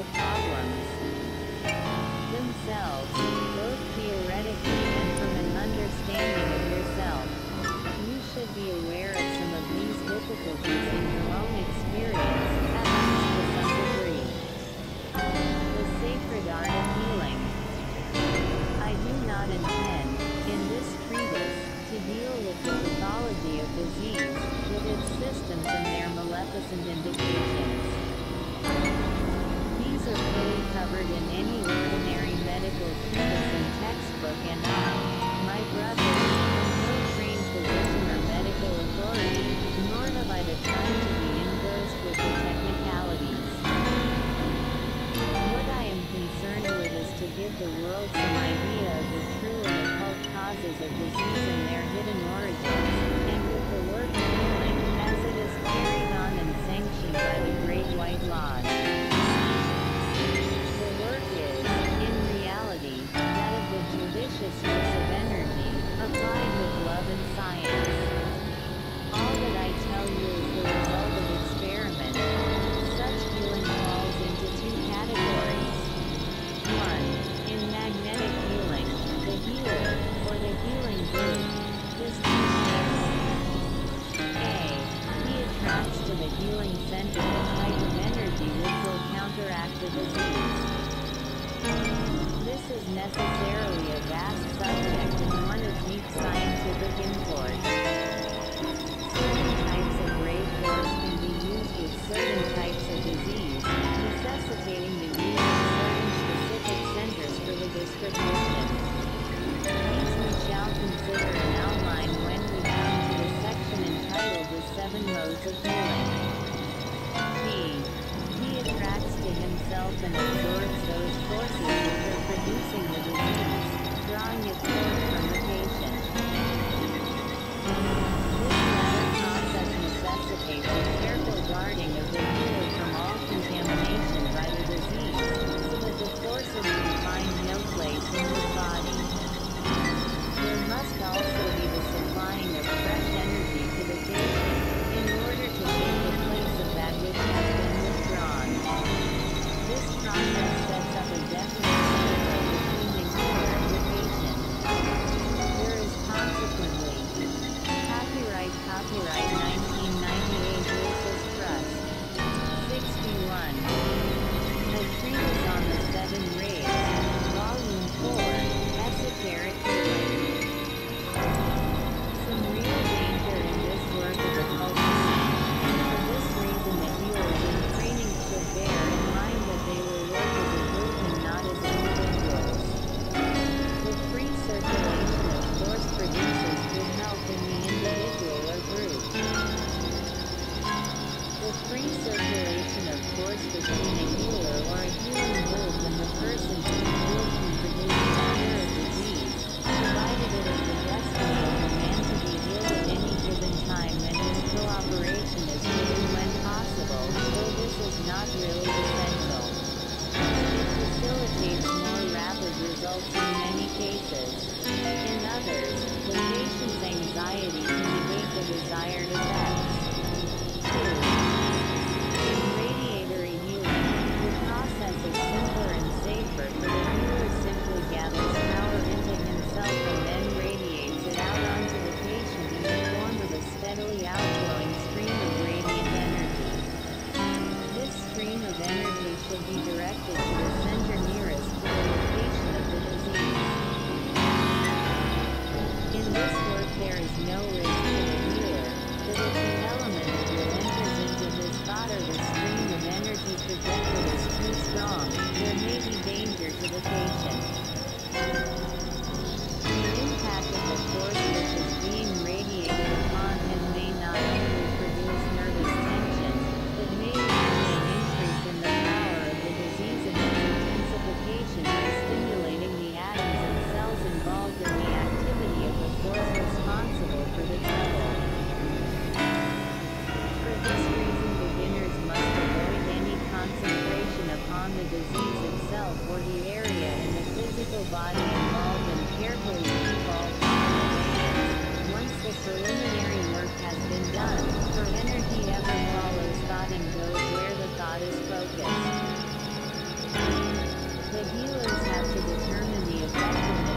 the problems themselves, both theoretically and from an understanding give the world some idea of the true and occult causes of disease and their hidden origins, and with the work of healing as it is carried on and sanctioned by the Great White Lodge. The work is, in reality, that of the judicious of energy, applied with love and science. body involved and carefully involved. Once the preliminary work has been done, her energy ever follows thought and goes where the thought is focused. The healers have to determine the effectiveness